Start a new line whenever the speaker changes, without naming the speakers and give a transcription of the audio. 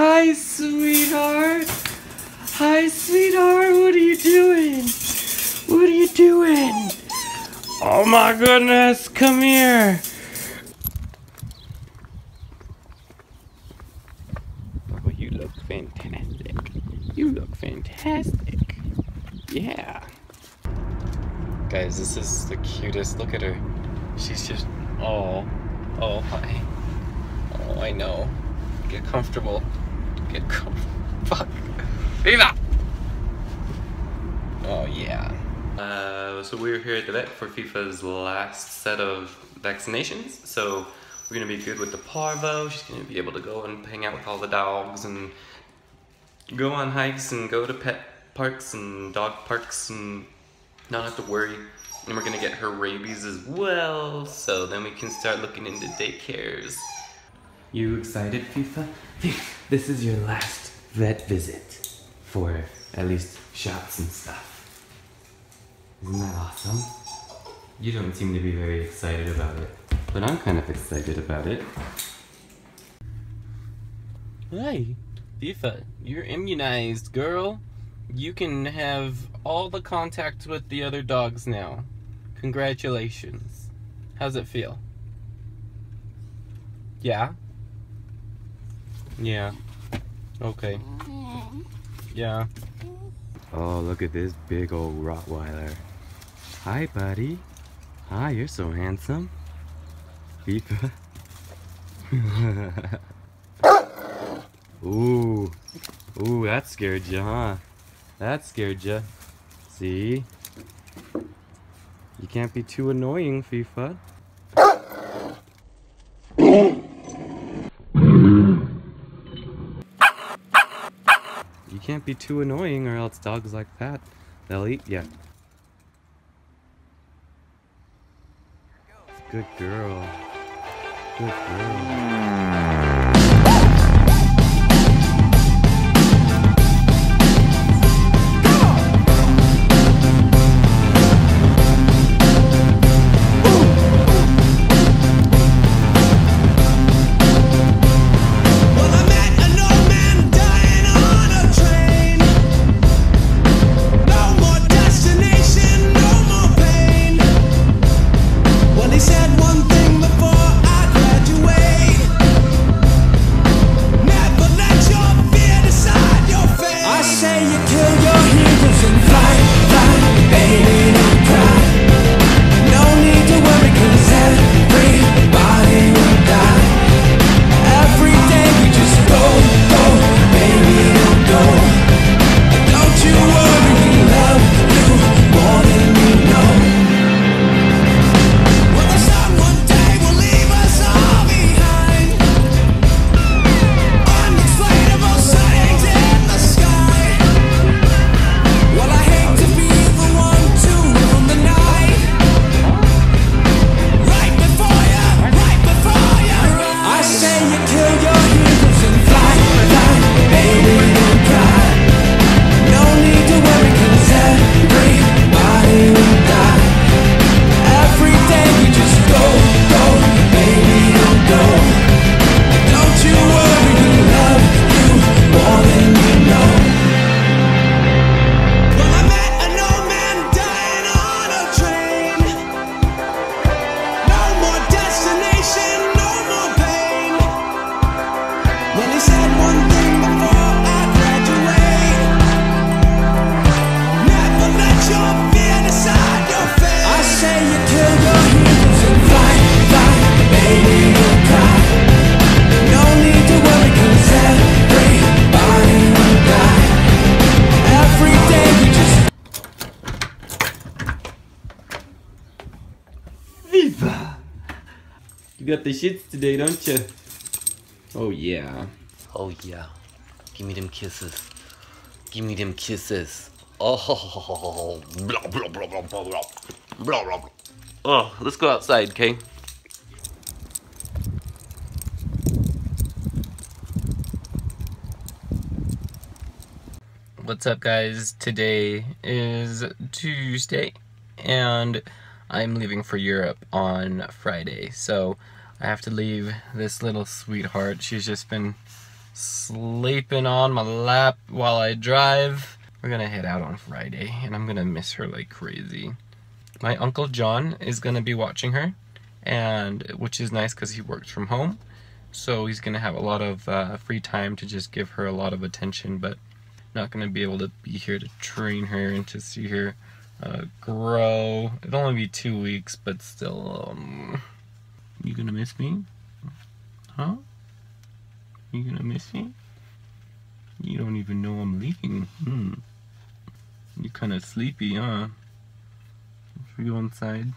Hi, sweetheart. Hi, sweetheart. What are you doing? What are you doing? Oh my goodness, come here. Oh, you look fantastic. You look fantastic. Yeah. Guys, this is the cutest. Look at her. She's just. Oh. Oh, hi. Oh, I know. Get comfortable. Get. Fuck. Viva! Oh, yeah. Uh, so we're here at the vet for FIFA's last set of vaccinations. So we're gonna be good with the parvo. She's gonna be able to go and hang out with all the dogs and go on hikes and go to pet parks and dog parks and not have to worry. And we're gonna get her rabies as well, so then we can start looking into daycares. You excited, FIFA? This is your last vet visit for at least shots and stuff. Isn't that awesome? You don't seem to be very excited about it, but I'm kind of excited about it. Hey, FIFA, you're immunized, girl. You can have all the contact with the other dogs now. Congratulations. How's it feel? Yeah? Yeah. Okay. Yeah. Oh, look at this big old Rottweiler. Hi, buddy. Hi, you're so handsome. FIFA. Ooh. Ooh, that scared you, huh? That scared you. See? You can't be too annoying, FIFA. You can't be too annoying or else dogs like that, they'll eat ya. Good girl. Good girl. Got the shits today, don't you? Oh yeah.
Oh yeah. Give me them kisses. Give me them kisses. Oh, blah blah blah blah blah blah blah blah. Oh, let's go outside, okay?
What's up, guys? Today is Tuesday, and I'm leaving for Europe on Friday. So I have to leave this little sweetheart. She's just been sleeping on my lap while I drive. We're gonna head out on Friday, and I'm gonna miss her like crazy. My uncle John is gonna be watching her, and which is nice because he works from home, so he's gonna have a lot of uh, free time to just give her a lot of attention, but not gonna be able to be here to train her and to see her uh, grow. It'll only be two weeks, but still, um, you gonna miss me? Huh? You gonna miss me? You don't even know I'm leaving. Hmm. You kind of sleepy, huh? Should we go inside?